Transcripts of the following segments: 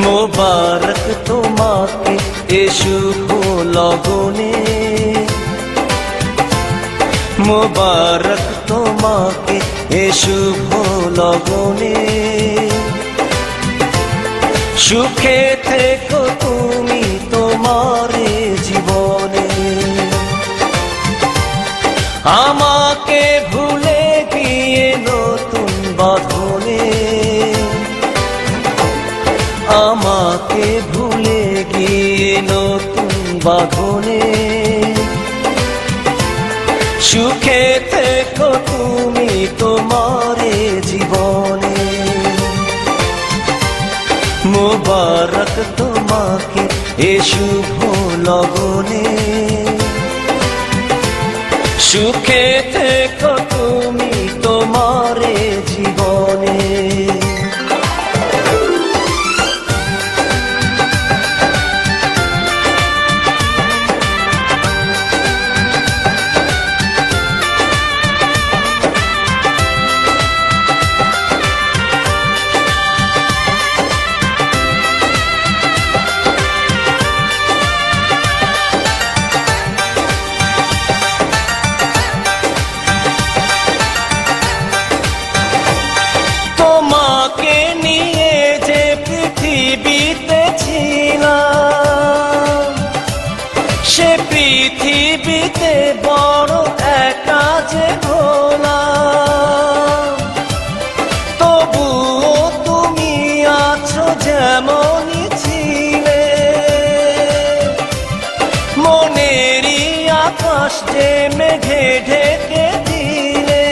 মোবারক তোমাকে এ শুভ লগনে মোবারক তোমাকে এ শুভ লগনে সুখে থেকো তুমি আমাকে ভুলে গিয়ে নতুন বাঁধনে। সুখে থেকো তুমি তোমার জীবনে। মোবারক তোমাকে এ শুভ লগনে। সুখে থেকো তুমি তোমার জীবনে। যে হলাম তবুও তুমি আছো যেমনই ছিলে। মনেরই আকাশ যে মেঘে ঢেকে দিলে।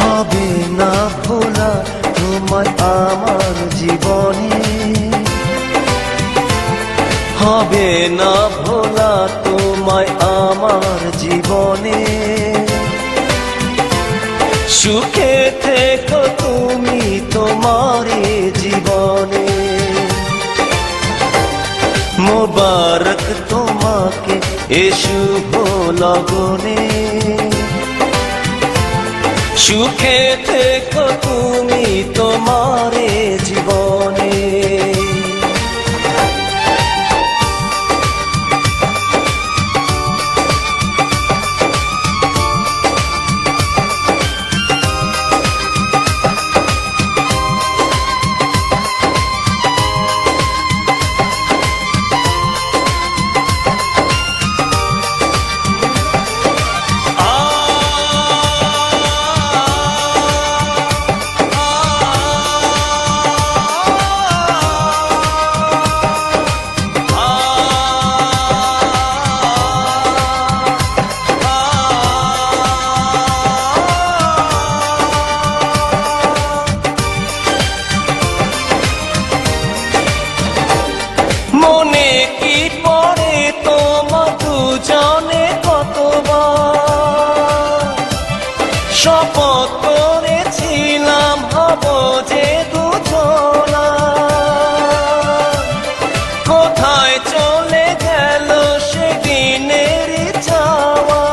হবে না ভোলা তোমায় আমার জীবনে হবে না ভোলা তোমায় আমার জীবনে। সুখে থেকো তুমি তোমার জীবনে। মোবারক তোমাকে এ শুভ লগনে। সুখে থেকো তুমি তোমার জীবনে। শপথ করেছিলাম, হব যে দুজনা। কোথায় চলে গেল সেদিনের চাওয়া?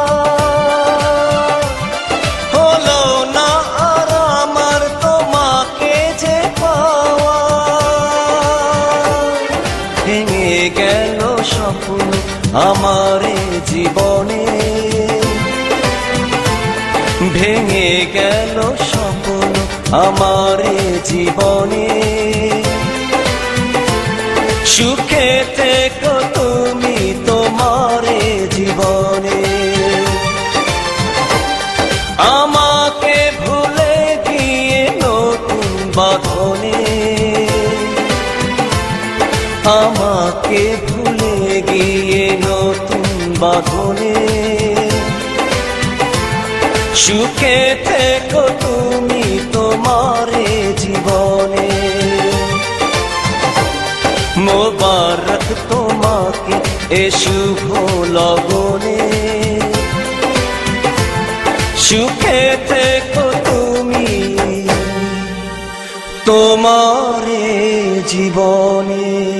হলো না আর আমার তোমাকে যে পাওয়া? ভেঙে গেল স্বপ্ন আমার ভেঙে গেল স্বপ্ন আমার জীবনে। সুখে থেকো তুমি তোমার জীবনে। আমাকে ভুলে গিয়ে নতুন বাঁধনে। আমাকে ভুলে গিয়ে নতুন বাঁধনে। সুখে থেকো তুমি তোমার জীবনে। মোবারক তোমাকে এ শুভ লগনে। সুখে থেকো তুমি তোমার জীবনে।